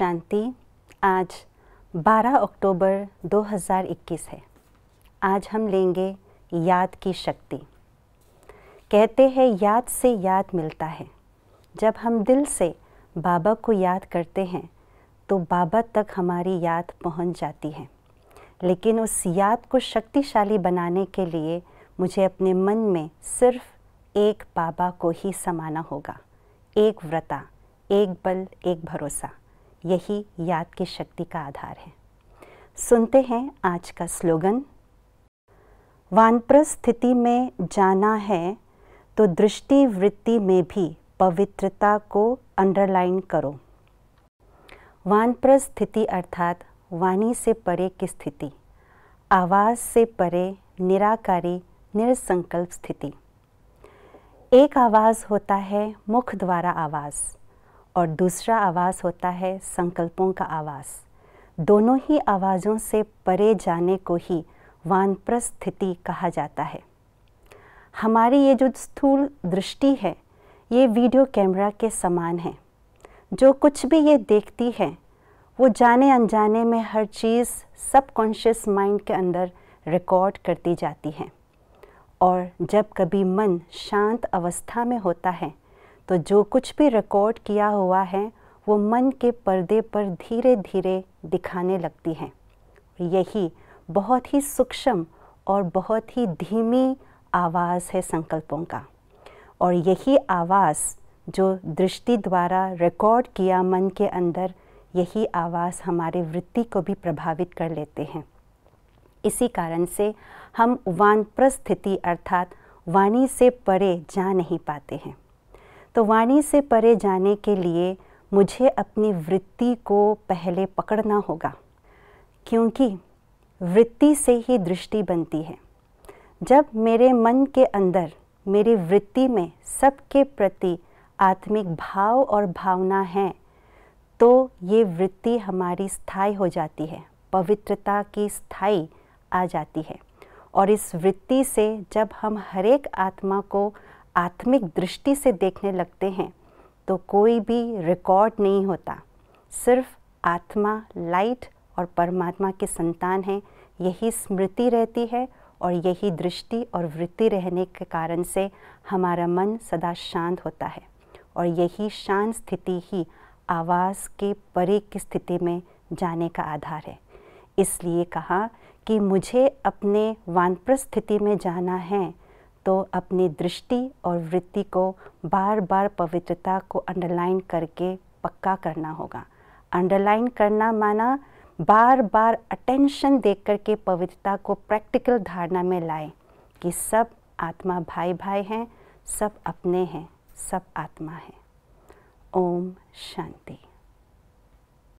शांति आज 12 अक्टूबर 2021 है। आज हम लेंगे याद की शक्ति। कहते हैं, याद से याद मिलता है। जब हम दिल से बाबा को याद करते हैं तो बाबा तक हमारी याद पहुँच जाती है। लेकिन उस याद को शक्तिशाली बनाने के लिए मुझे अपने मन में सिर्फ़ एक बाबा को ही समाना होगा। एक व्रता, एक बल, एक भरोसा। यही याद की शक्ति का आधार है। सुनते हैं आज का स्लोगन। वानप्रस्थ स्थिति में जाना है तो दृष्टि वृत्ति में भी पवित्रता को अंडरलाइन करो। वानप्रस्थ स्थिति अर्थात वाणी से परे की स्थिति, आवाज़ से परे निराकारी, निरसंकल्प स्थिति। एक आवाज़ होता है मुख द्वारा आवाज़। और दूसरा आवाज़ होता है संकल्पों का आवाज़। दोनों ही आवाज़ों से परे जाने को ही वानप्रस्थ स्थिति कहा जाता है। हमारी ये जो स्थूल दृष्टि है, ये वीडियो कैमरा के समान है। जो कुछ भी ये देखती है, वो जाने अनजाने में हर चीज़ सबकॉन्शियस माइंड के अंदर रिकॉर्ड करती जाती है। और जब कभी मन शांत अवस्था में होता है तो जो कुछ भी रिकॉर्ड किया हुआ है, वो मन के पर्दे पर धीरे धीरे दिखाने लगती हैं। यही बहुत ही सूक्ष्म और बहुत ही धीमी आवाज़ है संकल्पों का। और यही आवाज़ जो दृष्टि द्वारा रिकॉर्ड किया मन के अंदर, यही आवाज़ हमारे वृत्ति को भी प्रभावित कर लेते हैं। इसी कारण से हम वानप्रस्थ स्थिति अर्थात वाणी से परे जा नहीं पाते हैं। तो वाणी से परे जाने के लिए मुझे अपनी वृत्ति को पहले पकड़ना होगा, क्योंकि वृत्ति से ही दृष्टि बनती है। जब मेरे मन के अंदर, मेरी वृत्ति में सबके प्रति आत्मिक भाव और भावना है तो ये वृत्ति हमारी स्थायी हो जाती है, पवित्रता की स्थायी आ जाती है। और इस वृत्ति से जब हम हरेक आत्मा को आत्मिक दृष्टि से देखने लगते हैं तो कोई भी रिकॉर्ड नहीं होता। सिर्फ़ आत्मा लाइट और परमात्मा की संतान है। यही स्मृति रहती है और यही दृष्टि और वृत्ति रहने के कारण से हमारा मन सदा शांत होता है। और यही शांत स्थिति ही आवाज़ के परे की स्थिति में जाने का आधार है। इसलिए कहा कि मुझे अपने वानप्रस्थ स्थिति में जाना है। तो अपनी दृष्टि और वृत्ति को बार बार पवित्रता को अंडरलाइन करके पक्का करना होगा। अंडरलाइन करना माना बार बार अटेंशन देख कर के पवित्रता को प्रैक्टिकल धारणा में लाए कि सब आत्मा भाई भाई हैं, सब अपने हैं, सब आत्मा है। ओम शांति।